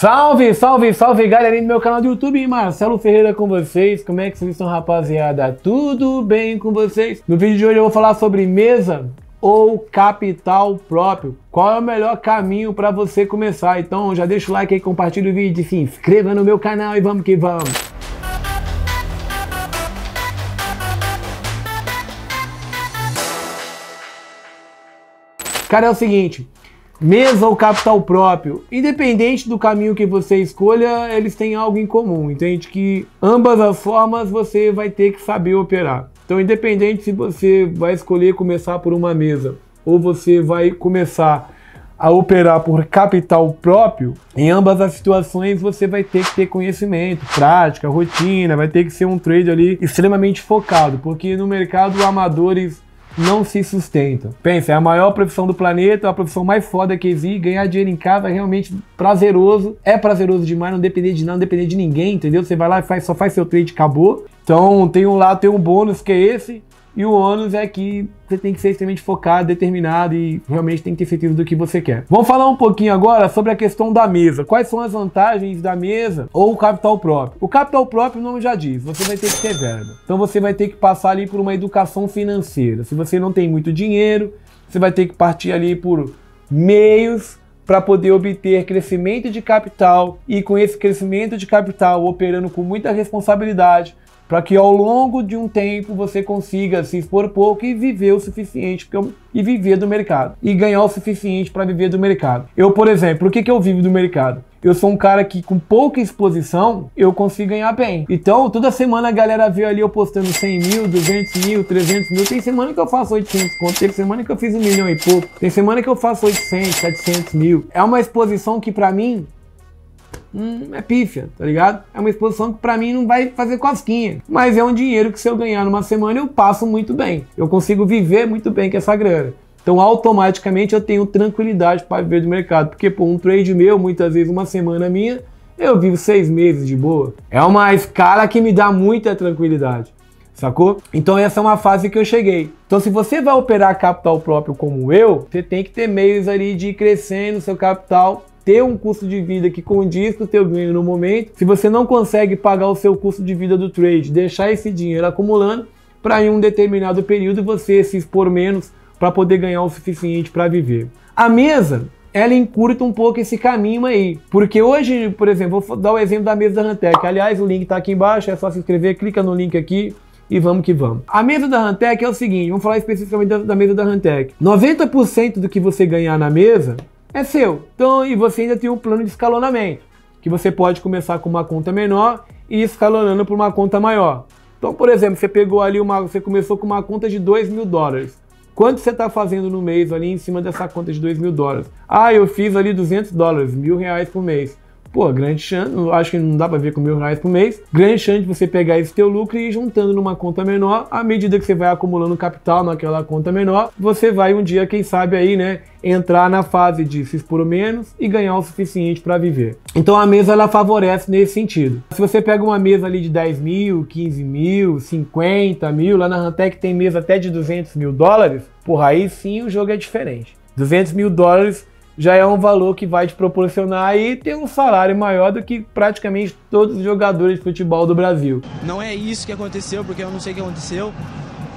Salve, salve, salve galerinha do meu canal do YouTube, Marcelo Ferreira com vocês. Como é que vocês estão, rapaziada? Tudo bem com vocês? No vídeo de hoje eu vou falar sobre mesa ou capital próprio. Qual é o melhor caminho para você começar? Então já deixa o like aí, compartilha o vídeo, se inscreva no meu canal e vamos que vamos. Cara, é o seguinte, Mesa ou capital próprio, independente do caminho que você escolha, eles têm algo em comum, entende? Que ambas as formas você vai ter que saber operar. Então, independente se você vai escolher começar por uma mesa ou você vai começar a operar por capital próprio, em ambas as situações você vai ter que ter conhecimento, prática, rotina, vai ter que ser um trade ali extremamente focado, porque no mercado amadores não se sustenta. Pensa, é a maior profissão do planeta, é a profissão mais foda que existe. Ganhar dinheiro em casa é realmente prazeroso. É prazeroso demais, não depender de nada, não depender de ninguém, entendeu? Você vai lá e faz, só faz seu trade, acabou. Então tem um lado, tem um bônus que é esse. E o ônus é que você tem que ser extremamente focado, determinado e realmente tem que ter certeza do que você quer. Vamos falar um pouquinho agora sobre a questão da mesa. Quais são as vantagens da mesa ou o capital próprio? O capital próprio, o nome já diz, você vai ter que ter verba. Então você vai ter que passar ali por uma educação financeira. Se você não tem muito dinheiro, você vai ter que partir ali por meios para poder obter crescimento de capital e com esse crescimento de capital operando com muita responsabilidade, para que ao longo de um tempo você consiga se expor pouco e viver o suficiente e viver do mercado e ganhar o suficiente para viver do mercado. Eu, por exemplo, o que, que eu vivo do mercado? Eu sou um cara que com pouca exposição eu consigo ganhar bem. Então toda semana a galera vê ali eu postando 100 mil, 200 mil, 300 mil. Tem semana que eu faço 800 conto, tem semana que eu fiz um milhão e pouco, tem semana que eu faço 800, 700 mil. É uma exposição que para mim hum, é pífia, tá ligado? É uma exposição que para mim não vai fazer cosquinha, mas é um dinheiro que se eu ganhar numa semana eu passo muito bem. Eu consigo viver muito bem com essa grana. Então, automaticamente eu tenho tranquilidade para viver do mercado, porque por um trade meu, muitas vezes uma semana minha, eu vivo seis meses de boa. É uma escala que me dá muita tranquilidade sacou? Então essa é uma fase que eu cheguei. Então se você vai operar capital próprio como eu, você tem que ter meios ali de ir crescendo seu capital ter um custo de vida que condiz com o teu ganho no momento, se você não consegue pagar o seu custo de vida do trade, deixar esse dinheiro acumulando, para em um determinado período você se expor menos para poder ganhar o suficiente para viver. A mesa, ela encurta um pouco esse caminho aí. Porque hoje, por exemplo, vou dar o exemplo da mesa da Rantec. Aliás, o link está aqui embaixo, é só se inscrever, clica no link aqui e vamos que vamos. A mesa da Rantec é o seguinte, vamos falar especificamente da, da mesa da Rantec. 90% do que você ganhar na mesa é seu. Então, e você ainda tem um plano de escalonamento, que você pode começar com uma conta menor e ir escalonando para uma conta maior. Então, por exemplo, você pegou ali uma, você começou com uma conta de 2 mil dólares. Quanto você está fazendo no mês ali em cima dessa conta de 2 mil dólares? Ah, eu fiz ali 200 dólares, mil reais por mês. Pô, grande chance, acho que não dá para ver com mil reais por mês. Grande chance de você pegar esse teu lucro e ir juntando numa conta menor. À medida que você vai acumulando capital naquela conta menor, você vai um dia, quem sabe aí, né, entrar na fase de se expor menos e ganhar o suficiente para viver. Então a mesa ela favorece nesse sentido. Se você pega uma mesa ali de 10 mil, 15 mil, 50 mil, lá na Rantec tem mesa até de 200 mil dólares, porra, aí sim o jogo é diferente. 200 mil dólares já é um valor que vai te proporcionar aí ter um salário maior do que praticamente todos os jogadores de futebol do Brasil. Não é isso que aconteceu, porque eu não sei o que aconteceu,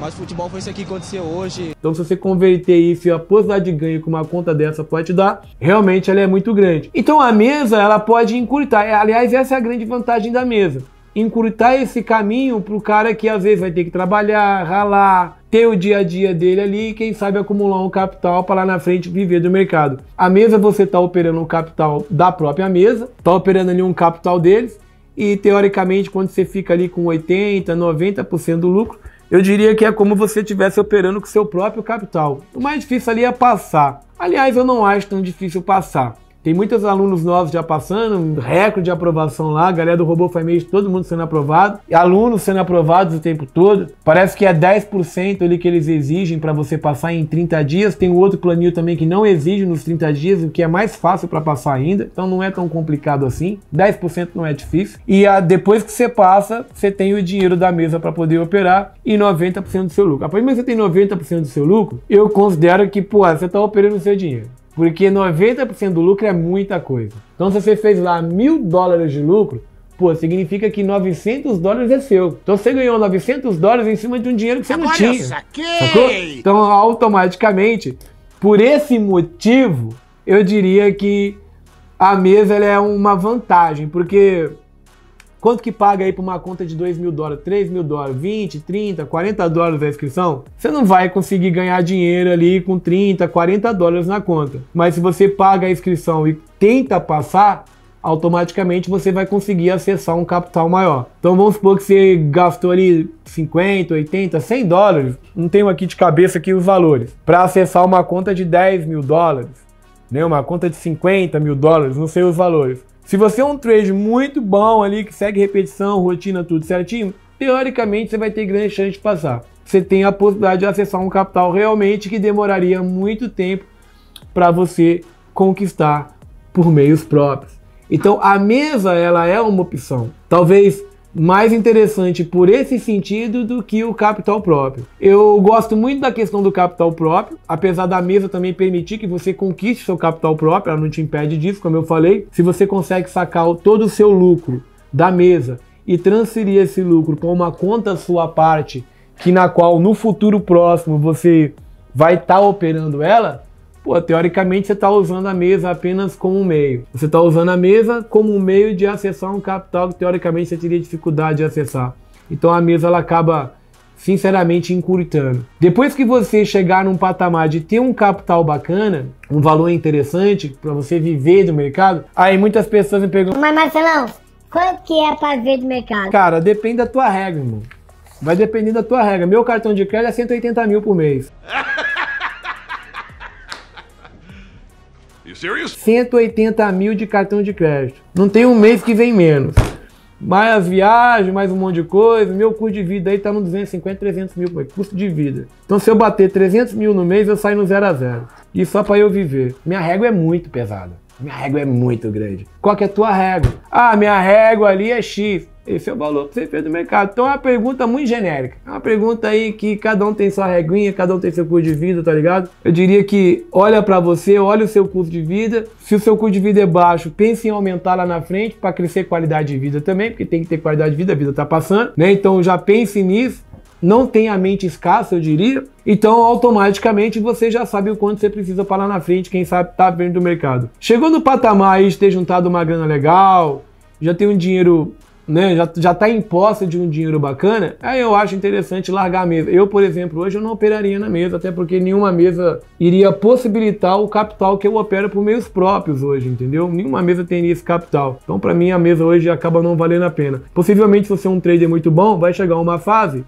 mas futebol foi isso aqui que aconteceu hoje. Então, se você converter isso e a possibilidade de ganho que uma conta dessa pode te dar, realmente ela é muito grande. Então, a mesa ela pode encurtar. Aliás, essa é a grande vantagem da mesa encurtar esse caminho para o cara que às vezes vai ter que trabalhar, ralar, ter o dia a dia dele ali e quem sabe acumular um capital para lá na frente viver do mercado. A mesa você está operando um capital da própria mesa, está operando ali um capital deles e teoricamente quando você fica ali com 80, 90% do lucro, eu diria que é como você estivesse operando com seu próprio capital. O mais difícil ali é passar. Aliás, eu não acho tão difícil passar. Tem muitos alunos novos já passando, recorde de aprovação lá, galera do Robô Família, todo mundo sendo aprovado, alunos sendo aprovados o tempo todo. Parece que é 10% ali que eles exigem para você passar em 30 dias. Tem um outro planinho também que não exige nos 30 dias, o que é mais fácil para passar ainda, então não é tão complicado assim. 10% não é difícil. E a, depois que você passa, você tem o dinheiro da mesa para poder operar e 90% do seu lucro. A partir do você tem 90% do seu lucro, eu considero que, pô, você está operando o seu dinheiro. Porque 90% do lucro é muita coisa. Então, se você fez lá mil dólares de lucro, pô, significa que 900 dólares é seu. Então, você ganhou 900 dólares em cima de um dinheiro que você Agora não tinha. Eu saquei. Sacou? Então, automaticamente, por esse motivo, eu diria que a mesa é uma vantagem, porque Quanto que paga aí para uma conta de 2 mil dólares, 3 mil dólares, 20, 30, 40 dólares a inscrição? Você não vai conseguir ganhar dinheiro ali com 30, 40 dólares na conta. Mas se você paga a inscrição e tenta passar, automaticamente você vai conseguir acessar um capital maior. Então vamos supor que você gastou ali 50, 80, 100 dólares, não tenho aqui de cabeça aqui os valores, para acessar uma conta de 10 mil dólares, né? uma conta de 50 mil dólares, não sei os valores. Se você é um trade muito bom ali, que segue repetição, rotina, tudo certinho, teoricamente você vai ter grande chance de passar. Você tem a possibilidade de acessar um capital realmente que demoraria muito tempo para você conquistar por meios próprios. Então a mesa ela é uma opção. Talvez mais interessante por esse sentido do que o capital próprio. Eu gosto muito da questão do capital próprio, apesar da mesa também permitir que você conquiste seu capital próprio, ela não te impede disso, como eu falei. Se você consegue sacar todo o seu lucro da mesa e transferir esse lucro para uma conta sua parte, que na qual no futuro próximo você vai estar tá operando ela, Pô, teoricamente você está usando a mesa apenas como um meio. Você está usando a mesa como um meio de acessar um capital que teoricamente você teria dificuldade de acessar. Então a mesa ela acaba sinceramente encurtando. Depois que você chegar num patamar de ter um capital bacana, um valor interessante para você viver do mercado, aí muitas pessoas me perguntam: "Mas Marcelão, quanto que é para viver do mercado?" Cara, depende da tua regra, irmão. Vai depender da tua regra. Meu cartão de crédito é 180 mil por mês. 180 mil de cartão de crédito. Não tem um mês que vem menos. Mais as viagens, mais um monte de coisa. Meu custo de vida aí tá no 250, 300 mil, custo de vida. Então se eu bater 300 mil no mês, eu saio no zero a zero. E só para eu viver. Minha régua é muito pesada. Minha régua é muito grande. Qual que é a tua régua? Ah, minha régua ali é X. Esse é o valor que você fez do mercado. Então é uma pergunta muito genérica. É uma pergunta aí que cada um tem sua reguinha, cada um tem seu custo de vida, tá ligado? Eu diria que olha para você, olha o seu custo de vida. Se o seu custo de vida é baixo, pense em aumentar lá na frente para crescer qualidade de vida também, porque tem que ter qualidade de vida, a vida tá passando, né? Então já pense nisso não tem a mente escassa, eu diria. Então, automaticamente, você já sabe o quanto você precisa para lá na frente, quem sabe tá vendo do mercado. Chegou no patamar aí de ter juntado uma grana legal, já tem um dinheiro né, já, já tá em posse de um dinheiro bacana, aí eu acho interessante largar a mesa. Eu, por exemplo, hoje eu não operaria na mesa, até porque nenhuma mesa iria possibilitar o capital que eu opero por meios próprios hoje, entendeu? Nenhuma mesa teria esse capital. Então, para mim, a mesa hoje acaba não valendo a pena. Possivelmente, se você é um trader muito bom, vai chegar uma fase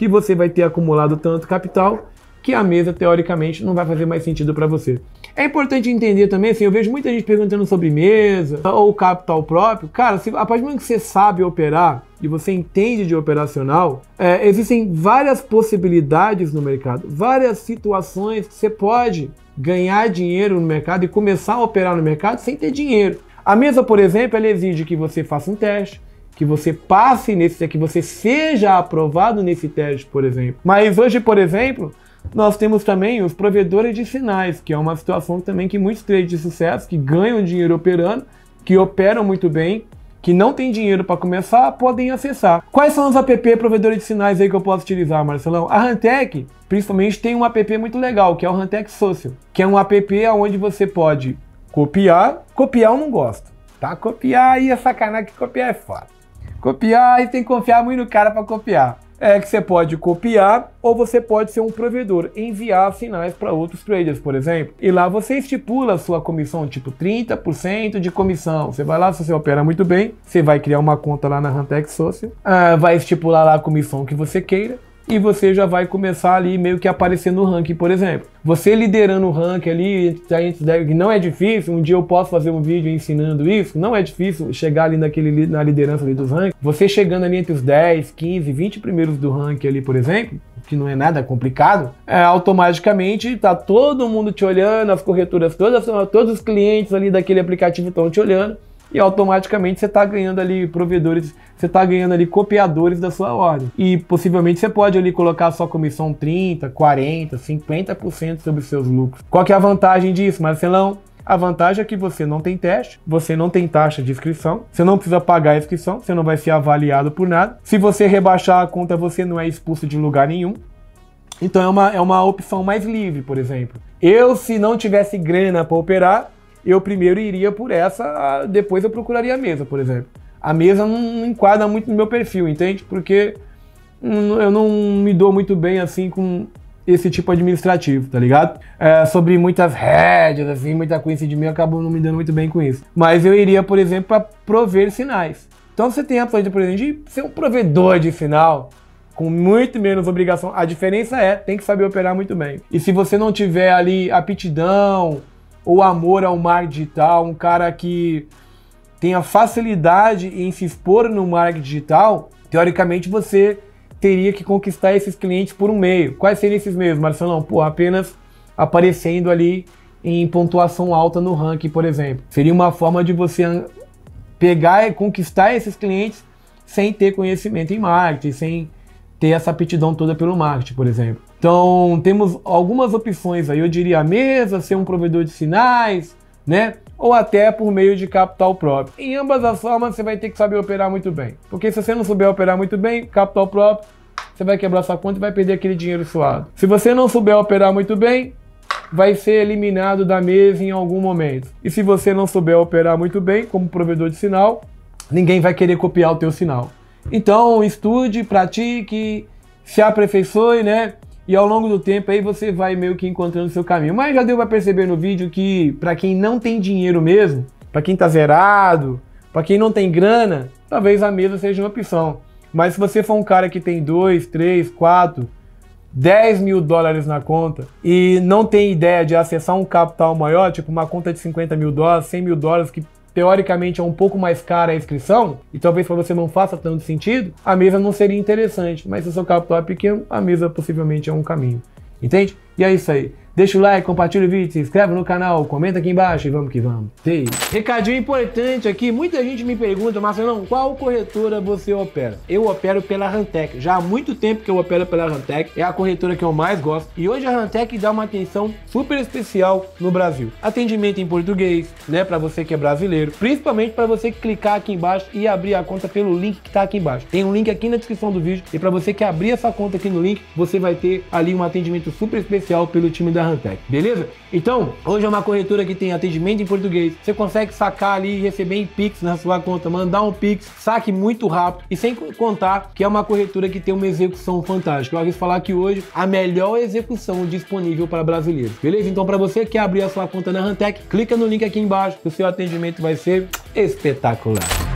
que você vai ter acumulado tanto capital que a mesa, teoricamente, não vai fazer mais sentido para você. É importante entender também, assim, eu vejo muita gente perguntando sobre mesa ou capital próprio. Cara, se, a partir do momento que você sabe operar e você entende de operacional, é, existem várias possibilidades no mercado, várias situações que você pode ganhar dinheiro no mercado e começar a operar no mercado sem ter dinheiro. A mesa, por exemplo, ela exige que você faça um teste, que você passe nesse, que você seja aprovado nesse teste, por exemplo. Mas hoje, por exemplo, nós temos também os provedores de sinais, que é uma situação também que muitos traders de sucesso que ganham dinheiro operando, que operam muito bem, que não tem dinheiro para começar, podem acessar. Quais são os app provedores de sinais aí que eu posso utilizar, Marcelão? A Rantec, principalmente, tem um app muito legal, que é o Rantec Social, que é um app onde você pode copiar. Copiar eu não gosto, tá? Copiar aí é sacanagem, que copiar é foda. Copiar e tem que confiar muito no cara para copiar é que você pode copiar ou você pode ser um provedor, enviar sinais para outros traders, por exemplo. E lá você estipula a sua comissão, tipo 30% de comissão. Você vai lá, se você opera muito bem, você vai criar uma conta lá na Rantex Social, ah, vai estipular lá a comissão que você queira e você já vai começar ali meio que aparecer no ranking, por exemplo. Você liderando o ranking ali, que não é difícil, um dia eu posso fazer um vídeo ensinando isso, não é difícil chegar ali naquele, na liderança ali dos rankings. Você chegando ali entre os 10, 15, 20 primeiros do ranking ali, por exemplo, que não é nada complicado, é, automaticamente tá todo mundo te olhando, as corretoras todas, todos os clientes ali daquele aplicativo estão te olhando e automaticamente você está ganhando ali provedores, você está ganhando ali copiadores da sua ordem. E possivelmente você pode ali colocar sua comissão 30, 40, 50% sobre os seus lucros. Qual que é a vantagem disso, Marcelão? A vantagem é que você não tem teste, você não tem taxa de inscrição, você não precisa pagar a inscrição, você não vai ser avaliado por nada. Se você rebaixar a conta, você não é expulso de lugar nenhum. Então é uma, é uma opção mais livre, por exemplo. Eu, se não tivesse grana para operar, eu primeiro iria por essa, depois eu procuraria a mesa, por exemplo. A mesa não enquadra muito no meu perfil, entende? Porque eu não me dou muito bem assim com esse tipo administrativo, tá ligado? É, sobre muitas rédeas, assim, muita coisa de mim, eu acabo não me dando muito bem com isso. Mas eu iria, por exemplo, para prover sinais. Então você tem a opção, por exemplo, de ser um provedor de sinal, com muito menos obrigação. A diferença é, tem que saber operar muito bem. E se você não tiver ali aptidão ou amor ao mar digital, um cara que tenha facilidade em se expor no marketing digital, teoricamente você teria que conquistar esses clientes por um meio. Quais seriam esses meios, Marcelão? Pô, apenas aparecendo ali em pontuação alta no ranking, por exemplo. Seria uma forma de você pegar e conquistar esses clientes sem ter conhecimento em marketing, sem ter essa aptidão toda pelo marketing, por exemplo. Então, temos algumas opções aí. Eu diria a mesa, ser um provedor de sinais, né? Ou até por meio de capital próprio. Em ambas as formas, você vai ter que saber operar muito bem. Porque se você não souber operar muito bem, capital próprio, você vai quebrar sua conta e vai perder aquele dinheiro suado. Se você não souber operar muito bem, vai ser eliminado da mesa em algum momento. E se você não souber operar muito bem como provedor de sinal, ninguém vai querer copiar o teu sinal. Então, estude, pratique, se aperfeiçoe, né? E ao longo do tempo aí você vai meio que encontrando seu caminho. Mas já deu para perceber no vídeo que para quem não tem dinheiro mesmo, para quem tá zerado, para quem não tem grana, talvez a mesa seja uma opção. Mas se você for um cara que tem 2, 3, 4, 10 mil dólares na conta e não tem ideia de acessar um capital maior, tipo uma conta de 50 mil dólares, 100 mil dólares, que teoricamente é um pouco mais cara a inscrição, e talvez para você não faça tanto sentido, a mesa não seria interessante. Mas se o seu capital é pequeno, a mesa possivelmente é um caminho. Entende? E é isso aí. Deixa o like, compartilha o vídeo, se inscreve no canal, comenta aqui embaixo e vamos que vamos. Recadinho importante aqui, muita gente me pergunta, Marcelão, qual corretora você opera? Eu opero pela Rantec. Já há muito tempo que eu opero pela Rantec, é a corretora que eu mais gosto. E hoje a Rantec dá uma atenção super especial no Brasil. Atendimento em português, né, para você que é brasileiro, principalmente para você clicar aqui embaixo e abrir a conta pelo link que tá aqui embaixo. Tem um link aqui na descrição do vídeo e para você que abrir essa conta aqui no link, você vai ter ali um atendimento super especial pelo time da da Rantec, beleza? Então, hoje é uma corretora que tem atendimento em português. Você consegue sacar ali e receber em Pix na sua conta, mandar um Pix, saque muito rápido e sem contar que é uma corretora que tem uma execução fantástica. Eu quis falar que hoje a melhor execução disponível para brasileiros, beleza? Então, para você que abrir a sua conta na Rantec, clica no link aqui embaixo, que o seu atendimento vai ser espetacular.